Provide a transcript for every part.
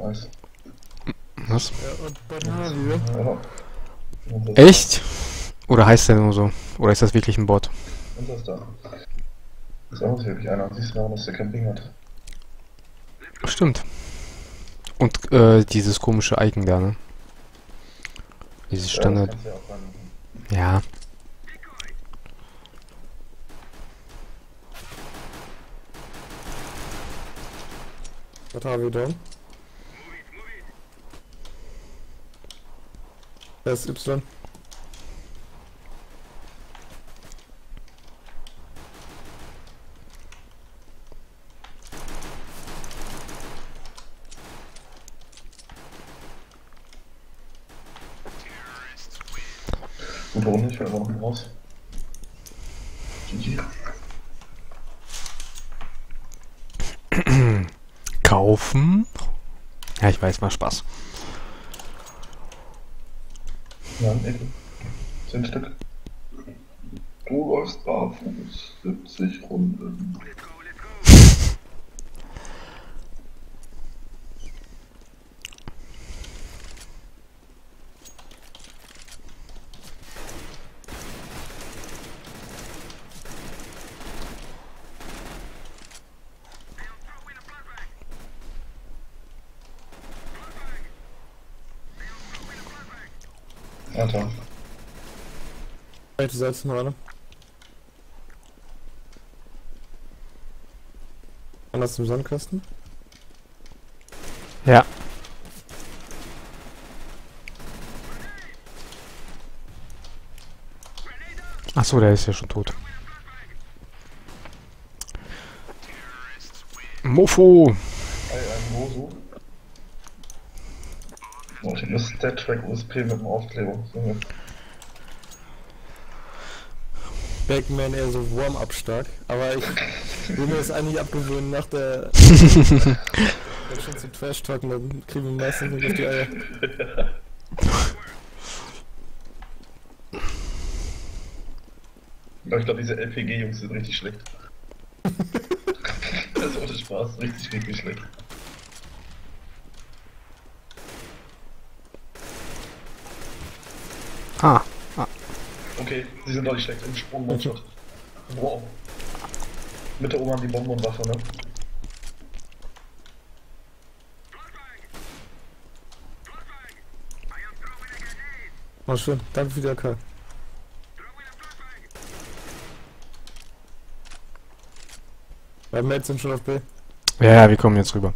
Nice. Was? Ja, Batavi, Ja. Echt? Oder heißt der nur so? Oder ist das wirklich ein Bot? Und das da. Das ist auch wirklich einer. Siehst du, warum das der Camping hat? Stimmt. Und äh, dieses komische Icon da, ne? Dieses Ja, Standard. du ja auch reinmachen. Ja. Batavi Y? Runde, ich will aber noch raus. Kaufen? Ja, ich weiß, mal Spaß. Ja, ein Ecke. Zehn Stück. Du läufst barfuß. 70 Runden. Alter. Seite noch einer. Anders im Sandkasten. Ja. Ach so, der ist ja schon tot. Mofo! Das Stat-Track USP mit dem Aufkleber. Backman eher so Warm-up stark. Aber ich will mir das eigentlich abgewöhnen nach der. Wenn schon zum Trash-Talken, dann kriegen wir meistens nicht auf die Eier. Ich glaube, diese LPG-Jungs sind richtig schlecht. das ist ohne Spaß. Richtig, richtig schlecht. Ah, Okay, sie sind doch nicht schlecht im Sprung One-Shot. Wow. Mit der Oma an die Bonbonwaffe, ne? Oh, schön. Danke für die AK. Ja, Mates sind schon auf B. ja, ja, wir kommen jetzt rüber.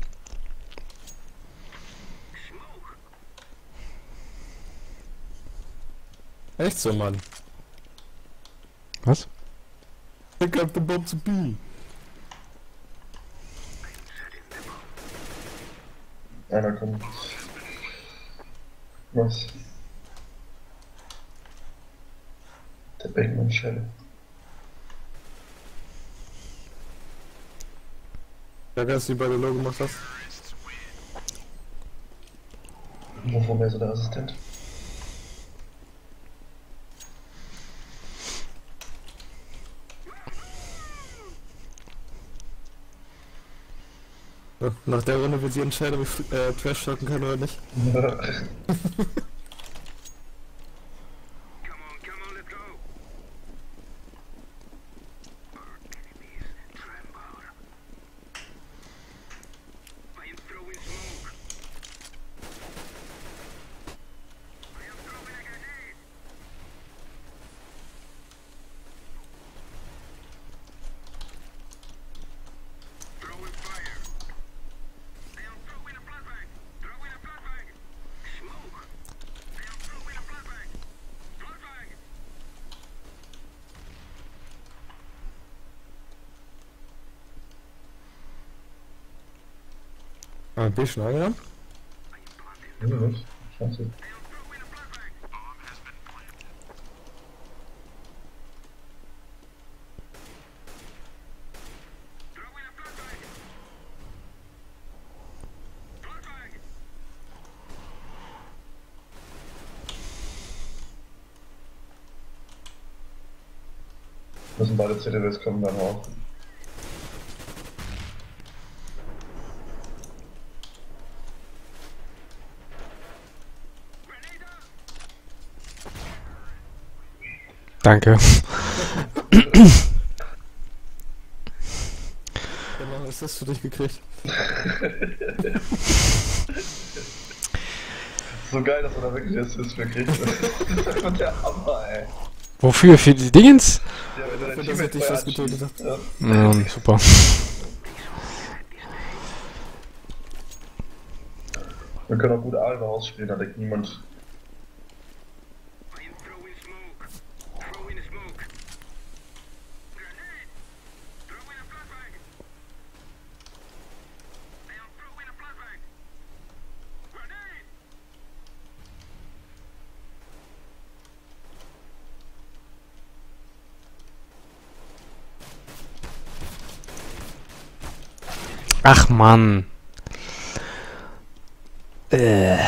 Echt so, Mann. Was? Pick up the bomb to B. Einer kommt. Was? Der Backman Shell. Ja, dass du die beide Low gemacht hast. Wovon wäre so der Assistent? Nach der Runde wird sie entscheiden, ob ich äh, Trash talken kann oder nicht. Ah, B schon angenommen? Was? Scheiße. Müssen beide CDWs kommen dann auch. Danke. Was ist das für dich gekriegt? So geil, dass er da wirklich Assist für kriegt. Das ist einfach der Hammer, ey. Wofür? Für die Dingens? Ja, wenn du dein er dich anschießt. getötet hat. Ja. Ja, super. Wir können auch gut Alba ausspielen, da denkt niemand. Ach Mann. Äh.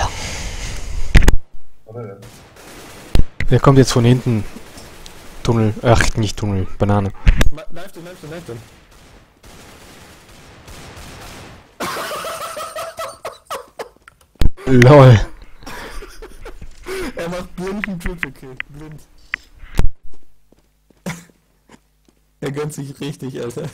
Der kommt jetzt von hinten. Tunnel. Ach, nicht Tunnel. Banane. Ma- Knife den, knife den, knife den. LOL. Er macht blinden Triple Kill. Blind. er gönnt sich richtig, Alter.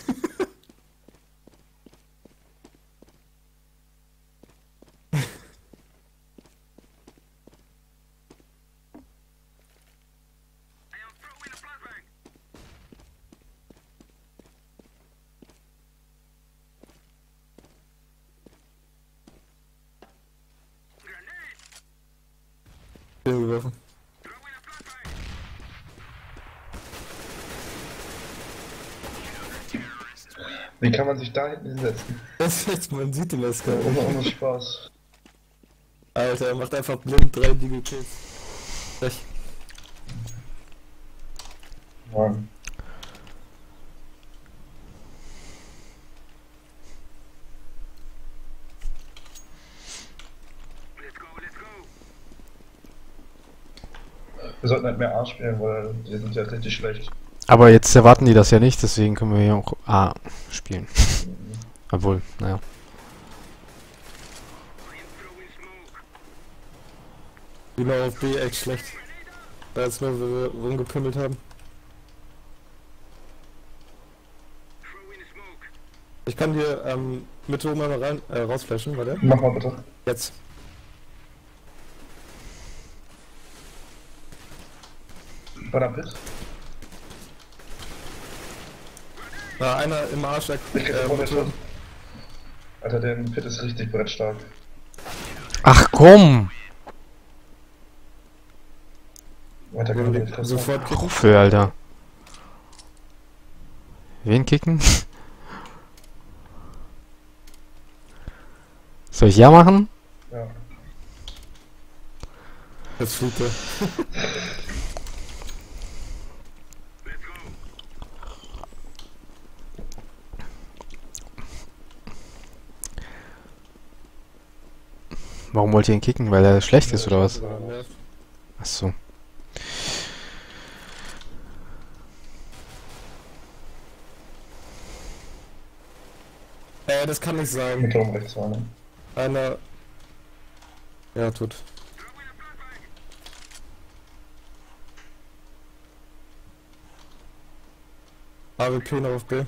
Wie kann man sich da hinten hinsetzen? Das ist man sieht den das gar Ohne, nicht. ohne Spaß. Alter, er macht einfach blind drei Legal Kills. Frech. Mann. Wir sollten halt mehr A spielen, weil die sind ja richtig schlecht. Aber jetzt erwarten die das ja nicht, deswegen können wir hier auch A spielen. Obwohl, naja. Genau auf B echt schlecht. Da jetzt nur wir rumgepimmelt haben. Ich kann dir ähm, mit oben mal rein, äh, rausflashen, warte. Mach mal bitte. Jetzt. Bei Pit. Na, einer im Arsch, der, Ich äh, äh, schon. Alter, der Pit ist richtig brettstark. Ach komm! Weiter können wir nicht oben sofort kicken. Ruffel, Alter. Wen kicken? Soll ich ja machen? Ja. Jetzt fliegt er. Warum wollt ihr ihn kicken? Weil er schlecht ist oder was? Ja. Ach so. Äh, das kann nicht sein. Mit oben rechts war, ne? Einer. Ja, tut. AWP noch auf B.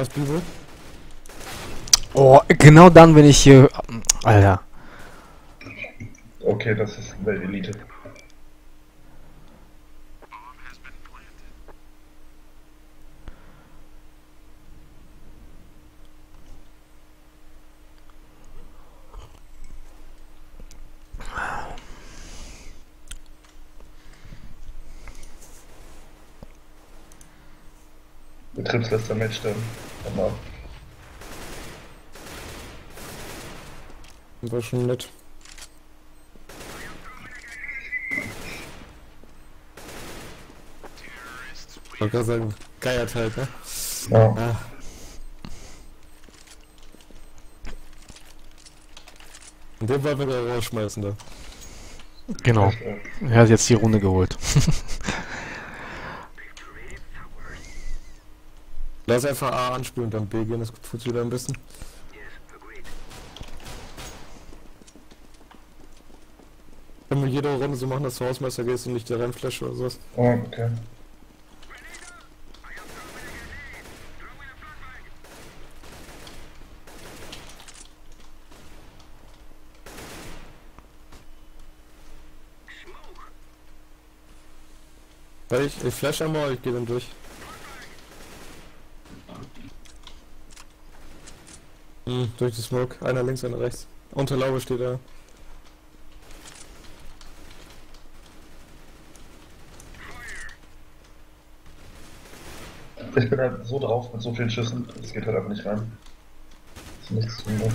Ist Bibel. Oh, genau dann, wenn ich hier... Alter. Okay, das ist Weltelite. Betriebsletzter Match dann. Aber War schon nett. Ich wollte gerade sagen, geiert halt, ne? ja. Ah. Und den wollen wir da rausschmeißen, da. Genau. Echt, äh, Er hat jetzt die Runde geholt. Lass einfach A anspielen und dann B gehen, das funktioniert am besten. Können wir jede Runde so machen, dass du Hausmeister gehst und nicht der Rennflash oder sowas. Oh, okay. Weil ich, ich flash einmal, ich gehe dann durch. Hm, durch die Smoke. Einer links, einer rechts. Unter Laube steht er. Ich bin halt so drauf mit so vielen Schüssen, es geht halt einfach nicht rein. Ist nichts zu tun.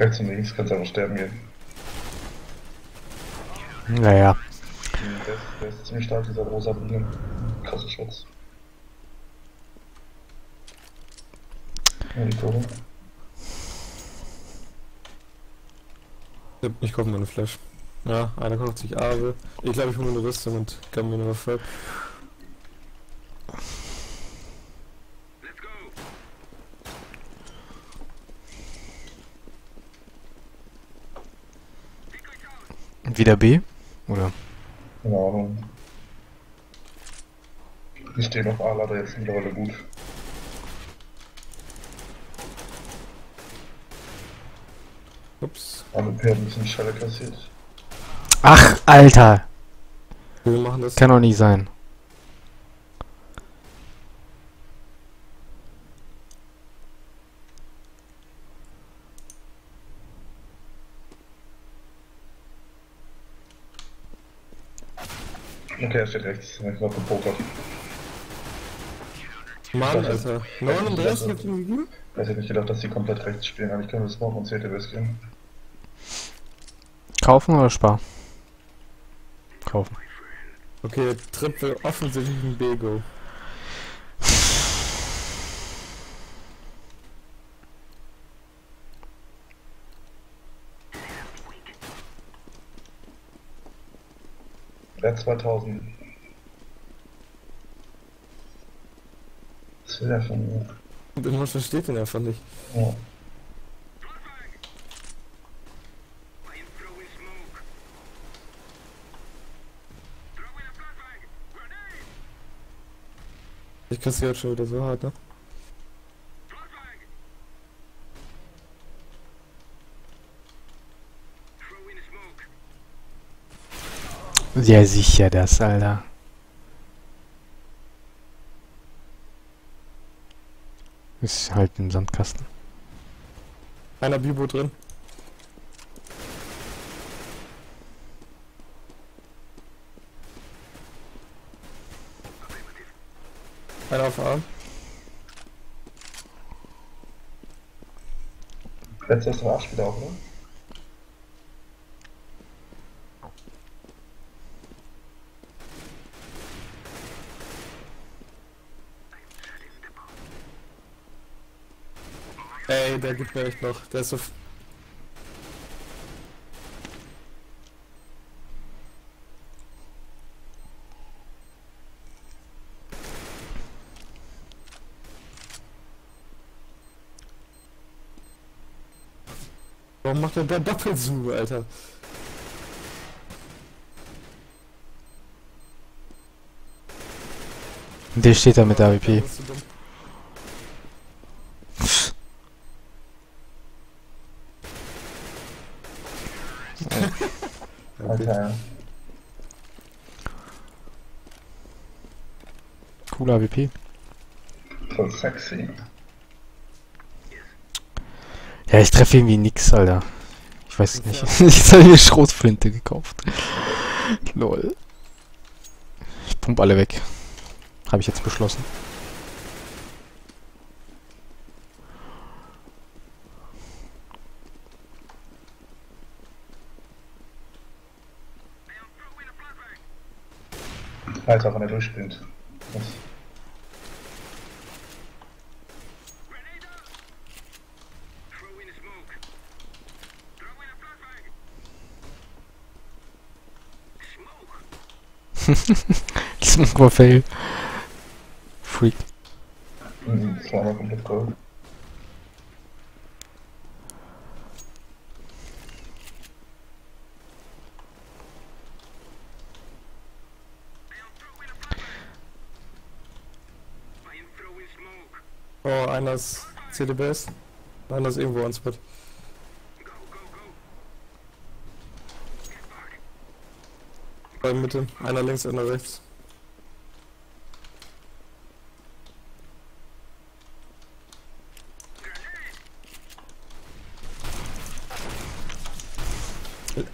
Rechts und links kannst du einfach sterben gehen. Naja. Der ist, der ist ziemlich stark, dieser rosa Bienen. Krasser Schutz. Ja, die Tore. Ich kaufe mir eine Flash. Ja, einer kauft sich Abe. Ich glaube, ich hole mir eine Rüstung und kann mir eine Waffe. Wieder B? Oder? Keine Ahnung. Ich stehe auf A leider jetzt mittlerweile gut. Ups. Aber hat ein bisschen Schelle kassiert. Ach, Alter! Wir machen das. Kann doch nicht sein. Okay, er steht rechts. Ich war gepokert. Mann, Das ist- Alter. 39 habt ihr ihm gegeben? Ich hätte nicht gedacht, dass die komplett rechts spielen. Eigentlich können wir Smoke und CTBs gehen. Kaufen oder sparen? Kaufen. Okay, Triple offensichtlich ein B-Go. Wer 2000. Was will er von mir? Und irgendwas versteht den einfach nicht. Ja. Ich kassiere schon wieder so hart, ne? Ja, sicher das, Alter. Ist halt ein Sandkasten. Einer Bibo drin. Einer auf A. Letzter ist der Arschspieler auch, ne? Ey, der gibt mir echt noch. Der ist so. Warum macht er da Doppelzoom, Alter? Der steht da mit der AWP. 100 AWP. Voll sexy. Ja, ich treffe irgendwie nix, Alter. Ich weiß nicht. ich habe mir Schrotflinte gekauft. Lol. Ich pump alle weg. Habe ich jetzt beschlossen. Alter, wenn er durchspringt. Was? Flashbang. Smoke. Smoke war fail. Freak. Mhm, das war mal komplett cool. I am throwing smoke. Oh, einer ist CDBS. Einer ist irgendwo on Spot. Bei Mitte. Einer links, einer rechts.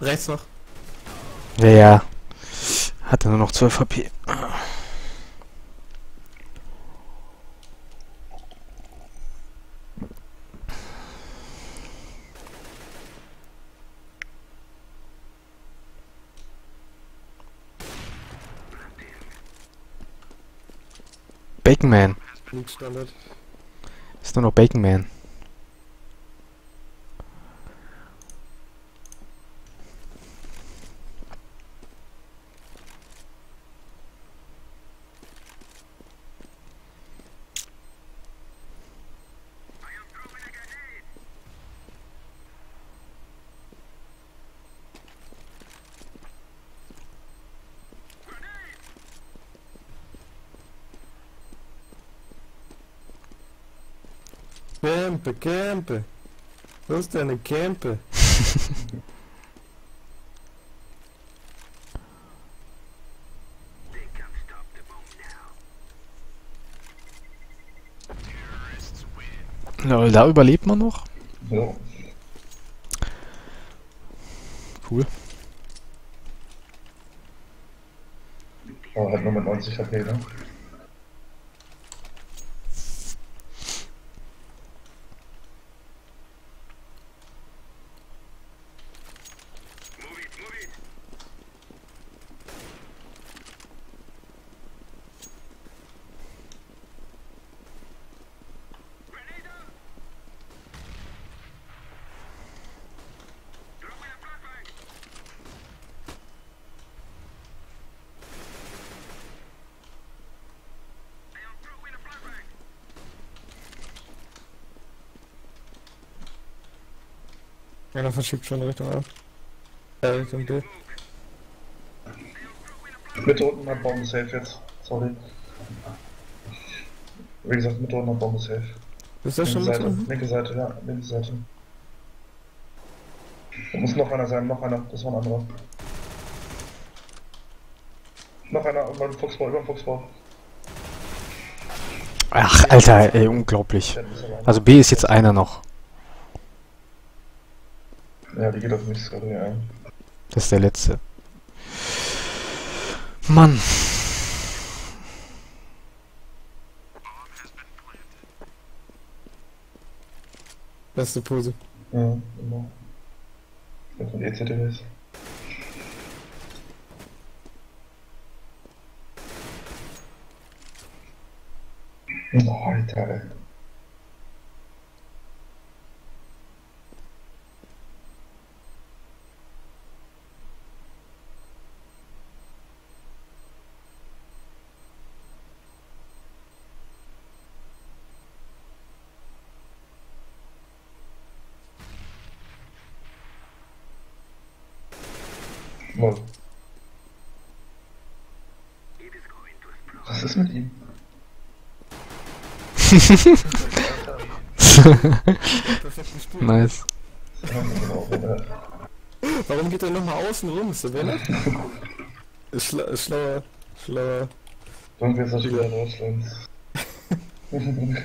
Rechts noch. Ja, ja. Hatte nur noch 12 HP. Bacon Man. Liegt Standard. Ist nur noch Campe, Campe. Wo ist deine Campe? Lol, da überlebt man noch? So. Cool. Aber halt nur mit 90 HP, ne? Move it, move it. Grenade out. Throw in a flashbang. I am throwing a flashbang. Einer verschiebt schon Richtung A. Äh, Richtung B. Mitte unten hat Bombe safe jetzt. Sorry. Wie gesagt, Mitte unten hat Bombe safe. Ist das Linke schon Seite, unten? linke Seite, ja, linke Seite. Da muss noch einer sein, noch einer, das war ein anderer. Noch einer über den Fuchsbau, über den Fuchsbau. Ach, Alter, ey, unglaublich. Ist. Also B ist jetzt einer noch. Ja, die geht auf mich gerade ein. Das ist der letzte. Mann. Beste Pose. Ja, immer. Wenn von ECT ist. Oh, Alter, ey. Lol. It is going to explode. Was ist mit ihm? Perfekt gespielt. nice. Warum geht er nochmal außen rum? Ist der Bennett? Ist, schla ist schlauer. Schlauer. Irgendwie ist das Spieler Deutschlands. Throwing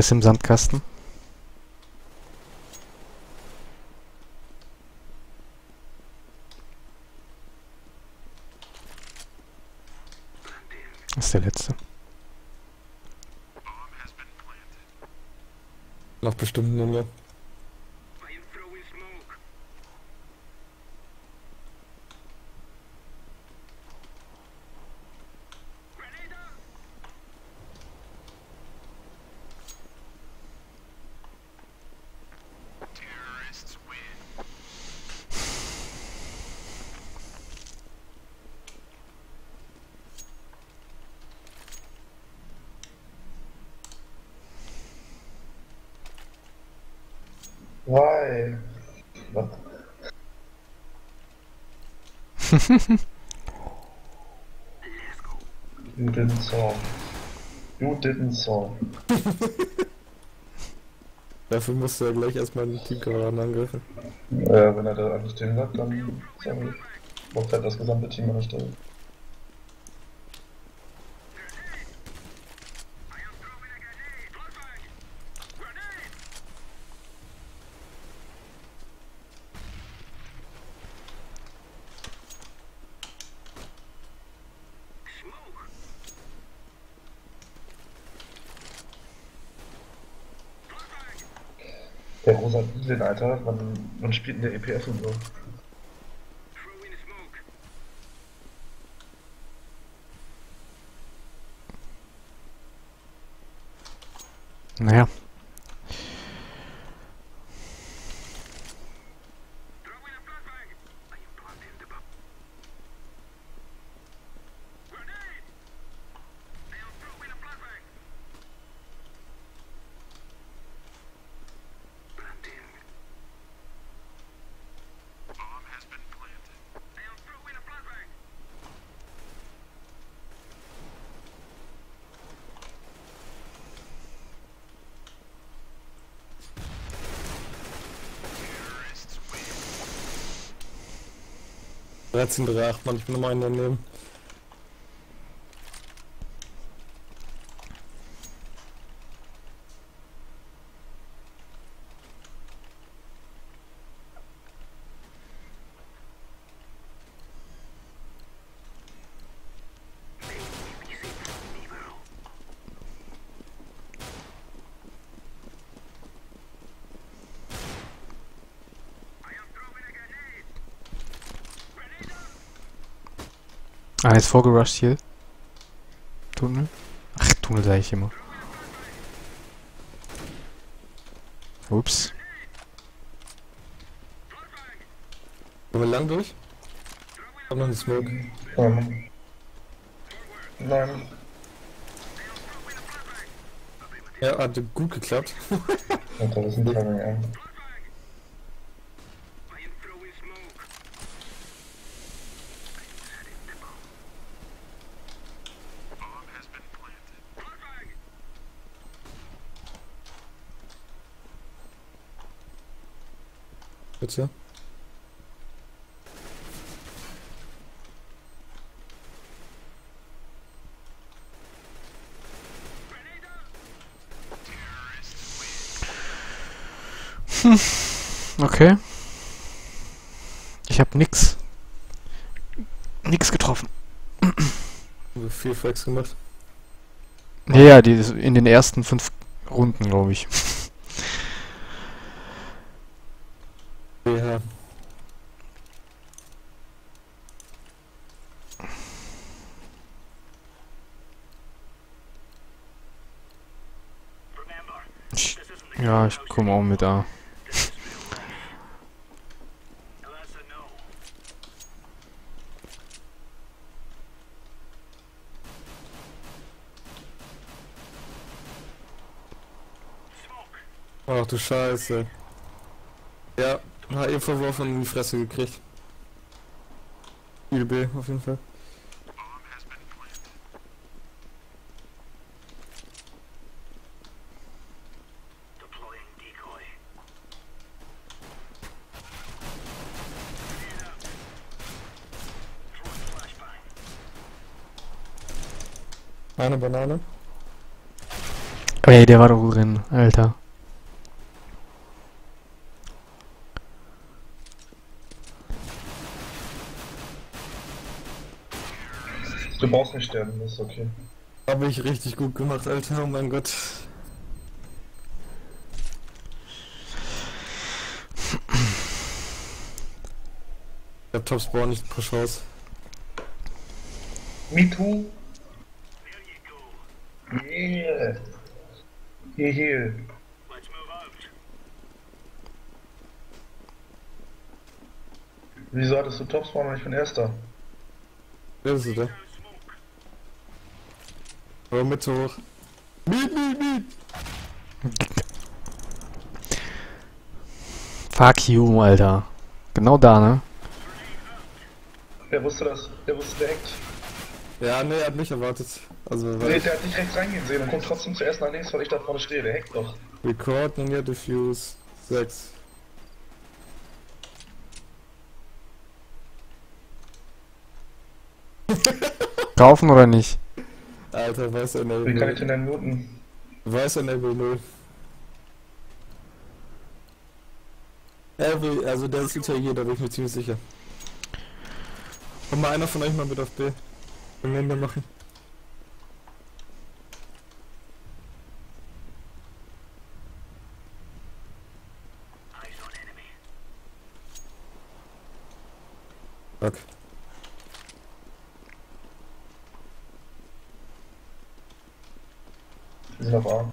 Ist im Sandkasten. Das ist der letzte. Noch bestimmt eine Menge. I am throwing smoke. Grenade out. Terrorists win. Why? Was? You didn't saw. You didn't saw. Dafür musst du ja gleich erstmal den Teamkameraden angreifen. Äh, wenn er da alles stehen hat, dann sagen, braucht halt das gesamte Team an der Stelle. I am throwing a grenade. Flashbang. Grenade. Smoke. Flashbang. Der rosa Bielen, Alter, man, man spielt in der EPS und so. Naja, 1338, man, ich bin nochmal einen daneben. I einer ist vorgerusht hier. Tunnel. Ach, Tunnel sag ich immer. Ups. Wollen wir lang durch? Ich hab noch einen Smoke. Ähm, nein, Ja, hat gut geklappt. Alter, das ist ein Timing, ey. I am throwing smoke. Setting the bomb. Bomb has been planted. Flashbang. Grenade out. Okay. Ich hab nix. Nix getroffen. Vier Fracks gemacht. Ja, die in den ersten fünf Runden, glaube ich. Ja. Ja, ich komme auch mit A. Ach du Scheiße. Ja, HE verworfen und in die Fresse gekriegt. B auf jeden Fall. Eine Banane. Ey, der war doch drin, Alter. Du brauchst nicht sterben, das ist okay. Habe ich richtig gut gemacht, Alter. Oh mein Gott. Ich hab Top Spawn nicht pro Chance. Me too. Yeah. Hier, hier. Let's move out. Wieso hattest du Topspawn und ich bin Erster? Wer ist smoke. Aber mit hoch. Miet, miet, miet. Fuck you, Alter. Genau da, ne? Wer wusste das? Der wusste direkt. Ja, nee, er hat mich erwartet. Also, Nee, der hat nicht rechts reingehen sehen und kommt trotzdem zuerst nach links, weil ich da vorne stehe. Der hackt doch. Record, Ninja Diffuse 6. Kaufen oder nicht? Alter, weiß Wie Enable kann ich 0. den denn muten? Weiß Enable 0. Er will, also der ist hinter hier, da bin ich mir ziemlich sicher. Komm mal einer von euch mal mit auf B. Wir werden wir machen. Fuck. Wir sind auf A.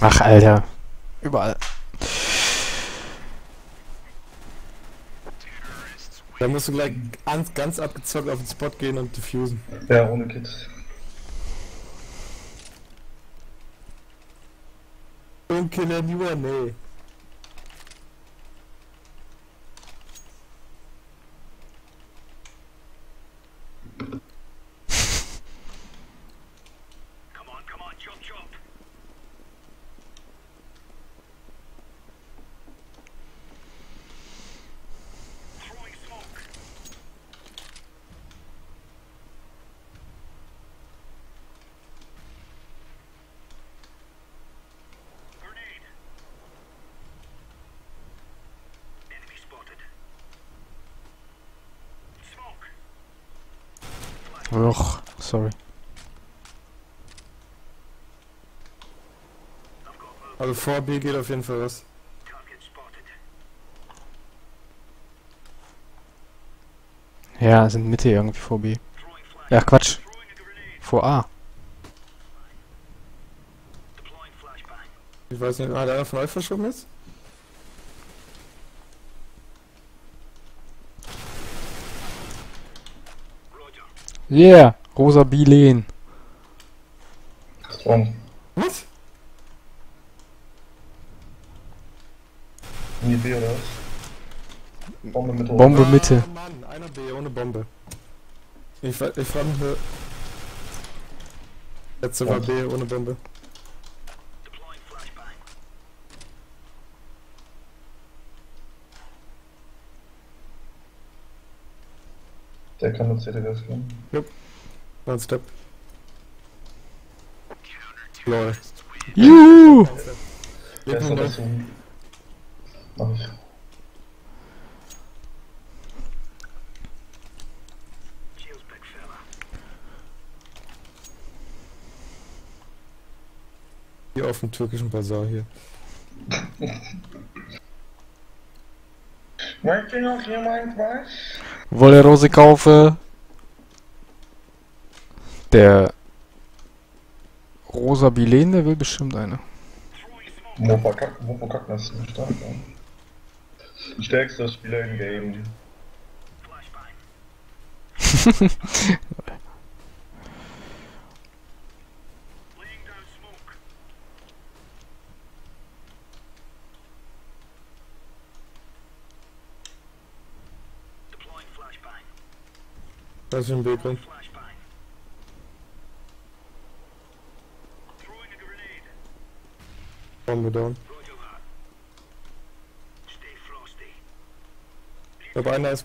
Ach, Alter. Überall. Terrorists win. Da musst du gleich ganz, abgezockt auf den Spot gehen und diffusen. Ja, ohne Kids. Und Killer Newer, nee. Och, sorry. Also vor B geht auf jeden Fall was. Ja, sind Mitte irgendwie vor B. Ja, Quatsch. Vor A. Ich weiß nicht, hat einer von euch verschoben jetzt? Yeah, rosa Bilen. Was? In die B oder was? Bombe mit hoch. Bombe Mitte. Ah, Mann, einer B ohne Bombe. Ich, ich mich nur... Letzte war Was? B ohne Bombe. Der kann nur CTS gehen. One Step. Lol. Juhu! Der ist dazu. Mach ich. Hier auf dem türkischen Bazar hier. Möchte noch jemand was? Wolle Rose kaufe. Der Rosa Bilen, der will bestimmt eine. Wo verkackt, wo verkackt das nicht stark, ja. Stärkster Spieler im Game. Laying down smoke. Deploying flashbang. Da ist ein Bacon. Bombe down. Ich glaube, einer ist.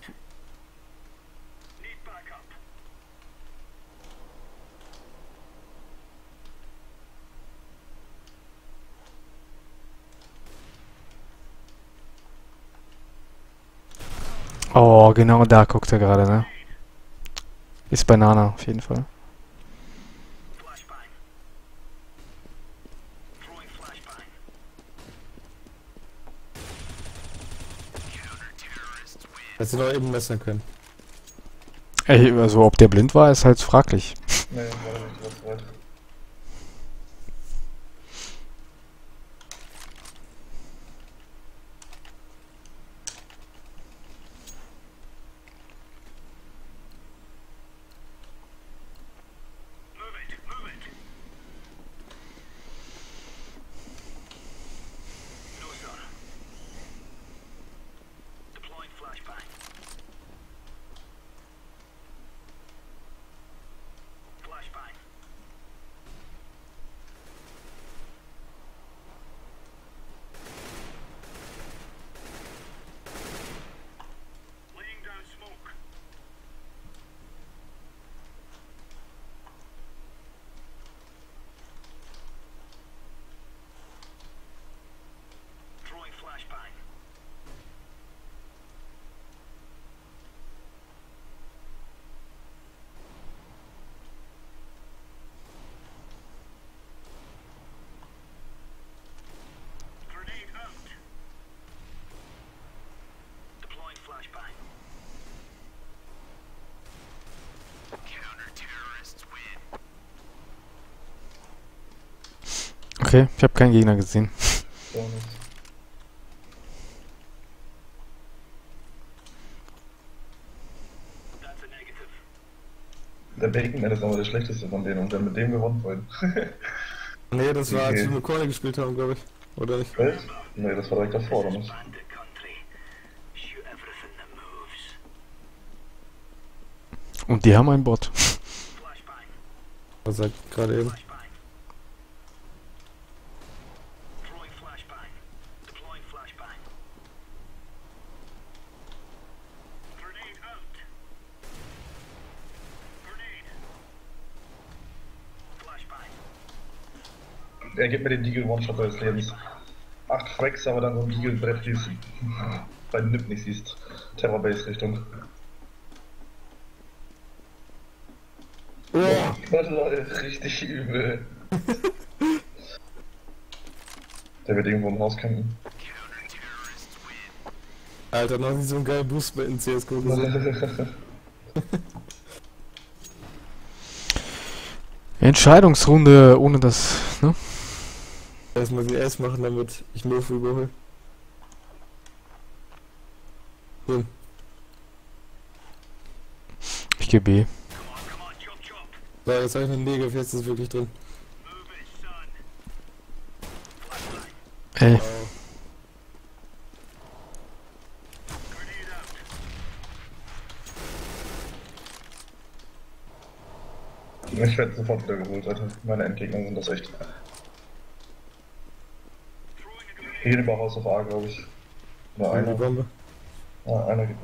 Oh, genau da guckt er gerade, ne? Ist Banana auf jeden Fall. Hätte sie doch eben messern können. Ey, also ob der blind war, ist halt fraglich. Nee, Okay, ich habe keinen Gegner gesehen. So nicht. That's a negative. Der Bacon Man ist aber der schlechteste von denen und wir haben mit dem gewonnen vorhin. Nee, das war, als Okay. wir mit Corner gespielt haben, glaube ich. Oder nicht? Echt? Nee, das war direkt davor, oder nicht? Und die haben einen Bot. Was sagt gerade eben? Deagle One-Shot seines Lebens. Acht Fracks, aber dann so ein Deagle-Brett, wie es bei Nip nicht siehst. Terrorbase-Richtung. Oh, Oh, Leute, richtig übel. Der wird irgendwo im Haus campen. Alter, noch nie so einen geilen Boost in CSGO gesehen. Entscheidungsrunde ohne das, ne? Erstmal die S machen, damit ich Murphy überhole. Hm. Ich geh B. So, jetzt habe ich einen Negativ, jetzt ist es wirklich drin. Ey. Ich werde sofort wieder geholt, Alter. Meine Endgegner sind das echt. Throwing a grenade. Hier über Haus auf A, glaube ich. Oder Eine einer. Bombe. Ja, einer geht.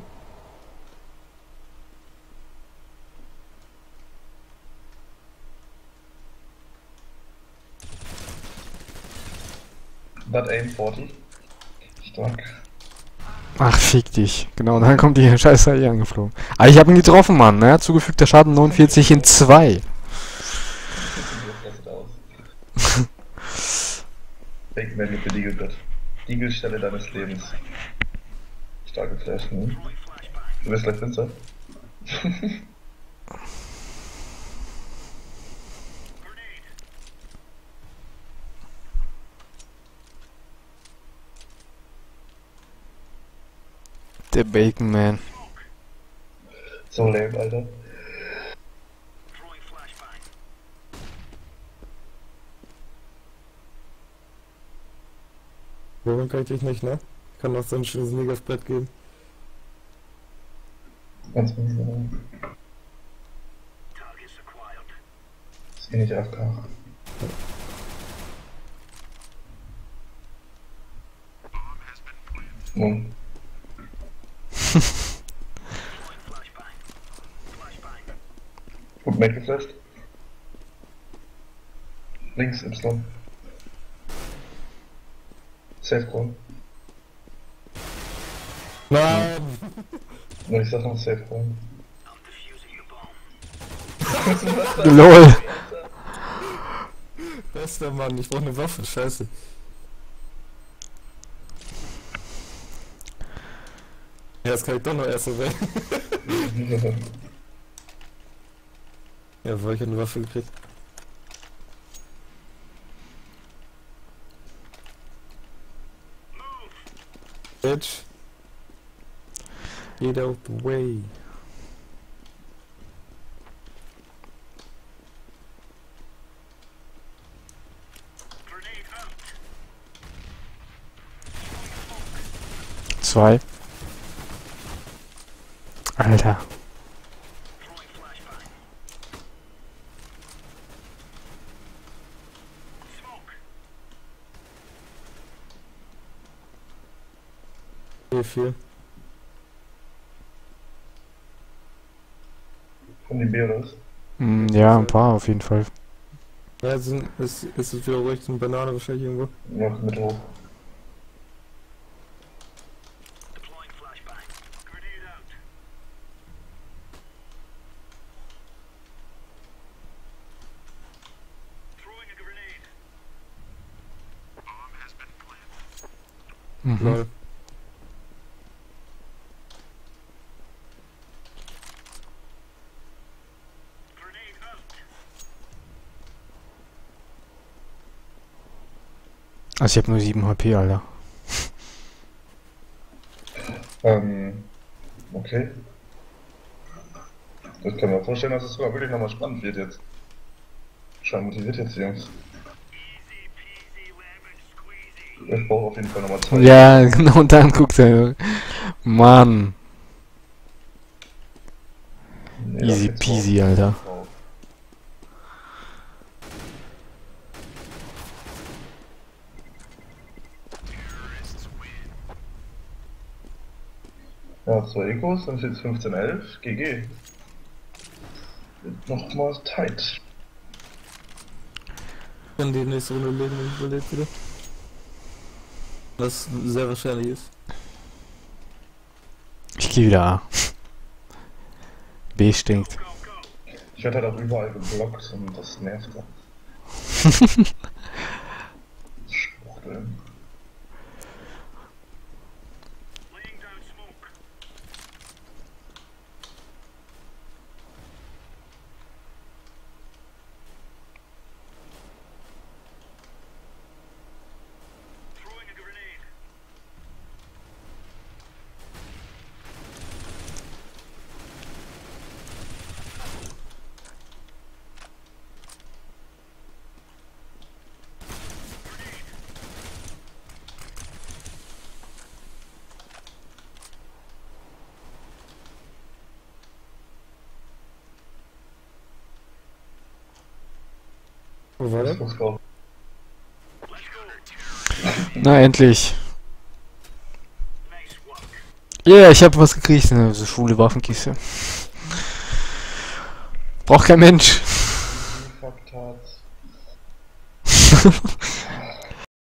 That aim 40. Stark. ach fick dich. Genau, und dann kommt die Scheiße hier angeflogen. Aber ich hab ihn getroffen, Mann, ne? Zugefügter Schaden 49 in 2. Wie sieht das aus? Bakeman mit der Deagle-Brett. Deagle-Stelle deines Lebens. Starke Flash, ne? Du wirst gleich Winzer. Der Bacon Man. so lame, Alter. Warum kann ich dich nicht, ne? Kann noch so ein schönes Negerbrett geben. Ganz acquired. Ist eh nicht AFK. Flashbang. Flashbang. gut Mate geflasht. Links, Y. Safe Call. Nein! Und ich sag noch Safe bomb. LOL. Bester Mann, ich brauch eine Waffe, scheiße. Ja, das kann ich doch noch erst so weg. Ja, weil ich eine Waffe gekriegt. Bitch. Get out the way. Zwei. Alter. Viel. Von den Beres. Hm, ja, ein paar auf jeden Fall. Ja, es sind, es, es ist wieder ruhig, eine Banane wahrscheinlich irgendwo. Noch mit hoch. Deploying flashbang. Grenade out. Throwing a grenade. Bomb has been planted. Mhm. Lol. Grenade out. Also ich habe nur 7 HP, Alter. Ähm, okay. Ich kann mir vorstellen, dass es sogar wirklich nochmal spannend wird jetzt. Schon motiviert jetzt, die Jungs. Ich brauche auf jeden Fall nochmal zwei. Ja, genau, und dann guckt er. Mann. Nee, Easy das peasy. Alter. Ecos, dann steht es 15-11. GG. Nochmal tight. Kann die nächste Runde leben, wenn ich überlebt wieder. Was sehr wahrscheinlich ist. Ich gehe wieder A. B stinkt. Ich werde halt auch überall geblockt und das nervt Go. Na, endlich. Work. Yeah, ich habe was gekriegt. Ne, so schwule Waffenkiste. Braucht kein Mensch.